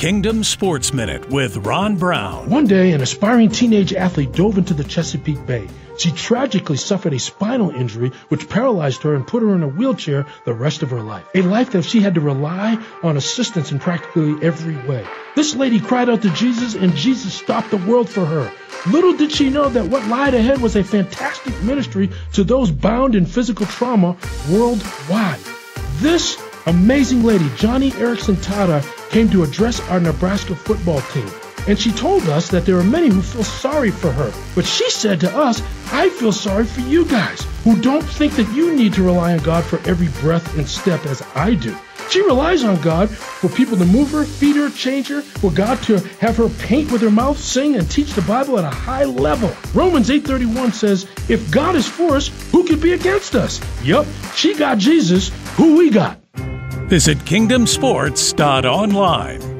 Kingdom Sports Minute with Ron Brown. One day, an aspiring teenage athlete dove into the Chesapeake Bay. She tragically suffered a spinal injury which paralyzed her and put her in a wheelchair the rest of her life. A life that she had to rely on assistance in practically every way. This lady cried out to Jesus and Jesus stopped the world for her. Little did she know that what lied ahead was a fantastic ministry to those bound in physical trauma worldwide. This amazing lady, Joni Eareckson Tada came to address our Nebraska football team. And she told us that there are many who feel sorry for her. But she said to us, I feel sorry for you guys who don't think that you need to rely on God for every breath and step as I do. She relies on God for people to move her, feed her, change her, for God to have her paint with her mouth, sing, and teach the Bible at a high level. Romans 8.31 says, if God is for us, who could be against us? Yup, she got Jesus. Who we got? Visit kingdomsports.online.